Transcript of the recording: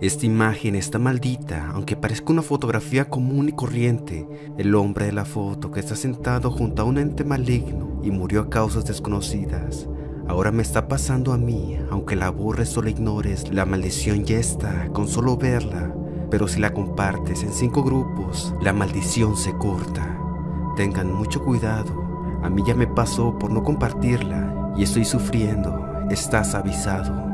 Esta imagen está maldita, aunque parezca una fotografía común y corriente. El hombre de la foto que está sentado junto a un ente maligno y murió a causas desconocidas. Ahora me está pasando a mí, aunque la borres o la ignores, la maldición ya está con solo verla. Pero si la compartes en cinco grupos, la maldición se corta. Tengan mucho cuidado, a mí ya me pasó por no compartirla y estoy sufriendo, estás avisado.